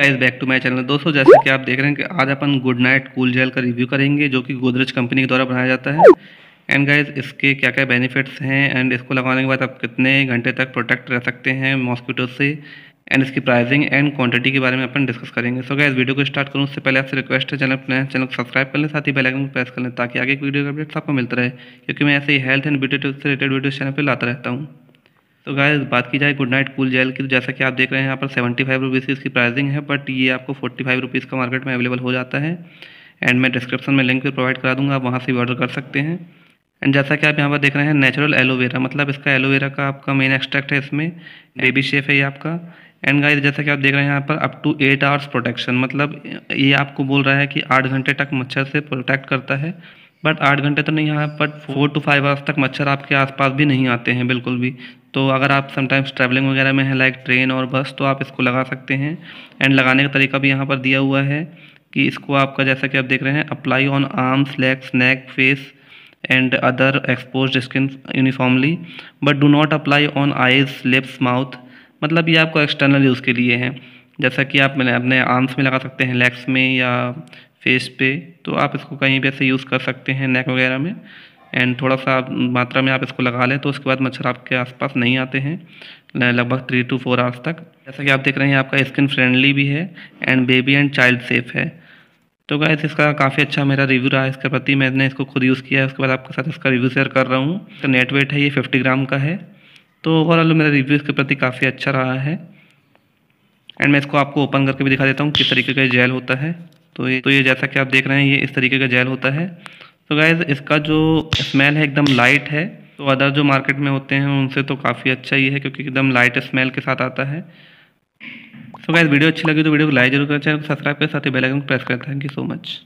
Guys back to my channel दोस्तों, जैसे कि आप देख रहे हैं कि आज अपन गुड नाइट कूल जेल का रिव्यू करेंगे, जो कि गोदरेज कंपनी के द्वारा बनाया जाता है। एंड गाइस इसके क्या क्या बेनिफिट्स हैं एंड इसको लगाने के बाद आप कितने घंटे तक प्रोटेक्ट रह सकते हैं मॉस्किटो से एंड इसकी प्राइसिंग एंड क्वांटिटी के बारे में अपन डिस्कस करेंगे। सो गाइस वीडियो को स्टार्ट करूँ, उससे पहले आपसे रिक्वेस्ट है, चैनल अपने चैनल को सब्सक्राइब कर लें, साथ ही बेलाइकन को प्रेस कर लें, ताकि आगे की वीडियो का अपडेट्स आपको मिलता रहे, क्योंकि मैं ऐसे ही हेल्थ एंड ब्यूटी से रिलेटेड वीडियो चैनल पर लाता रहता हूँ। तो गाय बात की जाए गुड नाइट कूल जेल की तो जैसा कि आप देख रहे हैं, यहाँ पर सेवेंटी फाइव रुपीज़ इसकी प्राइसिंग है बट ये आपको फोर्टी फाइव रुपीज़ का मार्केट में अवेलेबल हो जाता है। एंड मैं डिस्क्रिप्शन में लिंक भी प्रोवाइड करा दूँगा, आप वहाँ से भी ऑर्डर कर सकते हैं। एंड जैसा कि आप यहाँ पर देख रहे हैं नेचुरल एलोवेरा मतलब इसका एलोवेरा का आपका मेन एक्सट्रैक्ट है इसमें बेबी शेफ है ये आपका। एंड गाइस जैसा कि आप देख रहे हैं, यहाँ पर up to eight hours protection मतलब ये आपको बोल रहा है कि आठ घंटे तक मच्छर से प्रोटेक्ट करता है। बट आठ घंटे तो नहीं, यहाँ but four to five hours तक मच्छर आपके आसपास भी नहीं आते हैं, बिल्कुल भी। तो अगर आप समटाइम्स ट्रैवलिंग वगैरह में हैं लाइक ट्रेन और बस तो आप इसको लगा सकते हैं। एंड लगाने का तरीका भी यहाँ पर दिया हुआ है कि इसको आपका जैसा कि आप देख रहे हैं apply on arms legs neck face and other expose skin uniformly but do not apply on eyes lips mouth मतलब ये आपको एक्सटर्नल यूज़ के लिए है। जैसा कि आप मैंने अपने आर्म्स में लगा सकते हैं लेग्स में या फेस पे तो आप इसको कहीं भी ऐसे यूज़ कर सकते हैं नेक वगैरह में। एंड थोड़ा सा मात्रा में आप इसको लगा लें तो उसके बाद मच्छर आपके आसपास नहीं आते हैं लगभग थ्री टू फोर आवर्स तक। जैसा कि आप देख रहे हैं आपका स्किन फ्रेंडली भी है and baby and child safe है। तो गैस इसका काफ़ी अच्छा मेरा रिव्यू रहा है, इसके प्रति मैंने इसको खुद यूज़ किया है, उसके बाद आपके साथ इसका रिव्यू शेयर कर रहा हूँ। इसका नेट वेट है, ये फिफ्टी ग्राम का है। तो ओवरऑल मेरा रिव्यू इसके प्रति काफ़ी अच्छा रहा है। एंड मैं इसको आपको ओपन करके भी दिखा देता हूँ, किस तरीके का जेल होता है। तो ये तो ये जैसा कि आप देख रहे हैं, ये इस तरीके का जेल होता है। तो गाइज़ इसका जो स्मेल है एकदम लाइट है तो अदर जो मार्केट में होते हैं, उनसे तो काफ़ी अच्छा ही है, क्योंकि एकदम लाइट स्मेल के साथ आता है। सो तो गाइज़ वीडियो अच्छी लगी तो वीडियो को लाइक ज़रूर करें चैनल को सब्सक्राइब करें साथ ही बेलाइकन प्रेस करें थैंक यू सो मच